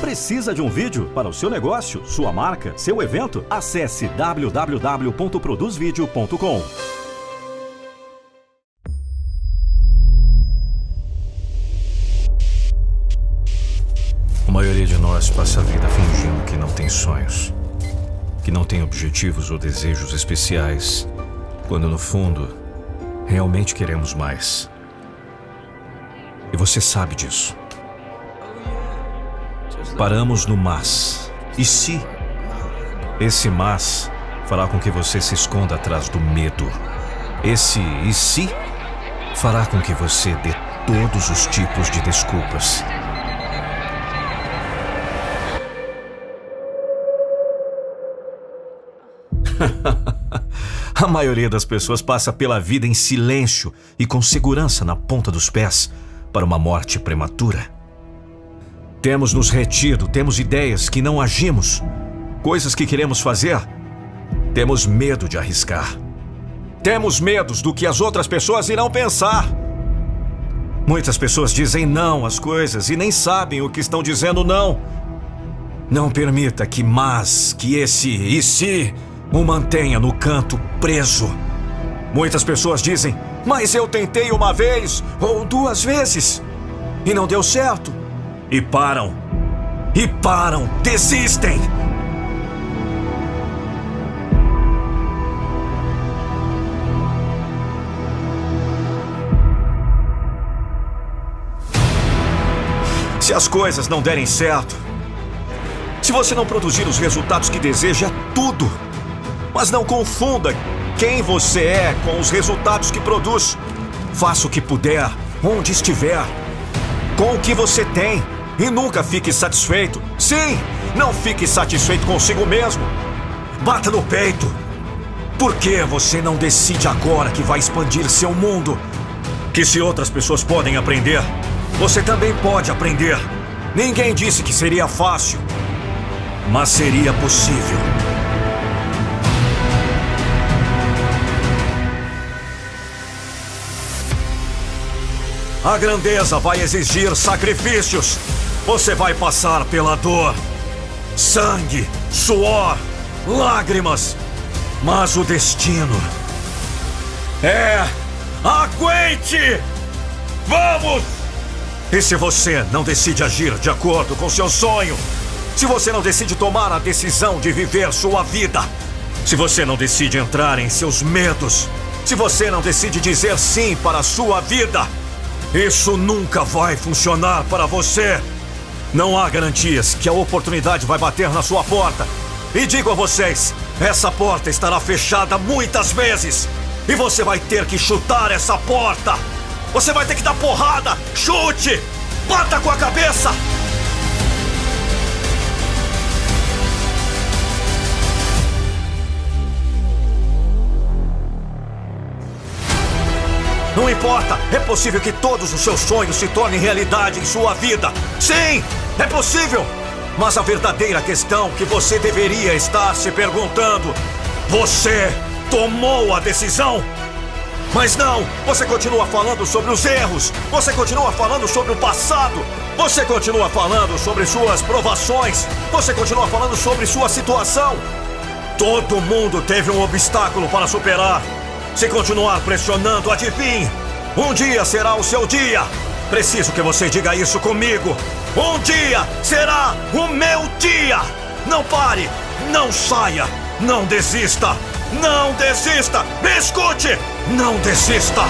Precisa de um vídeo para o seu negócio, sua marca, seu evento? Acesse www.produzvideo.com. A maioria de nós passa a vida fingindo que não tem sonhos, que não tem objetivos ou desejos especiais, quando no fundo realmente queremos mais. E você sabe disso. Paramos no mas. E se? Esse mas fará com que você se esconda atrás do medo. Esse e se fará com que você dê todos os tipos de desculpas. A maioria das pessoas passa pela vida em silêncio e com segurança na ponta dos pés para uma morte prematura. Temos nos retido, temos ideias que não agimos, coisas que queremos fazer. Temos medo de arriscar. Temos medos do que as outras pessoas irão pensar. Muitas pessoas dizem não às coisas e nem sabem o que estão dizendo não. Não permita que mas, que esse e se o mantenha no canto preso. Muitas pessoas dizem, mas eu tentei uma vez ou duas vezes e não deu certo. E param. E param. Desistem. Se as coisas não derem certo, se você não produzir os resultados que deseja, é tudo. Mas não confunda quem você é com os resultados que produz. Faça o que puder, onde estiver, com o que você tem. E nunca fique satisfeito. Sim, não fique satisfeito consigo mesmo. Bata no peito. Por que você não decide agora que vai expandir seu mundo? Que se outras pessoas podem aprender, você também pode aprender. Ninguém disse que seria fácil, mas seria possível. A grandeza vai exigir sacrifícios. Você vai passar pela dor, sangue, suor, lágrimas. Mas o destino é. Aguente! Vamos! E se você não decide agir de acordo com seu sonho? Se você não decide tomar a decisão de viver sua vida? Se você não decide entrar em seus medos? Se você não decide dizer sim para a sua vida? Isso nunca vai funcionar para você. Não há garantias que a oportunidade vai bater na sua porta. E digo a vocês: essa porta estará fechada muitas vezes. E você vai ter que chutar essa porta. Você vai ter que dar porrada. Chute! Bata com a cabeça! Não importa, é possível que todos os seus sonhos se tornem realidade em sua vida. Sim, é possível. Mas a verdadeira questão que você deveria estar se perguntando: você tomou a decisão? Mas não, você continua falando sobre os erros, você continua falando sobre o passado, você continua falando sobre suas provações, você continua falando sobre sua situação. Todo mundo teve um obstáculo para superar. Se continuar pressionando, adivinhe, um dia será o seu dia. Preciso que você diga isso comigo. Um dia será o meu dia. Não pare, não saia, não desista, não desista. Me escute, não desista.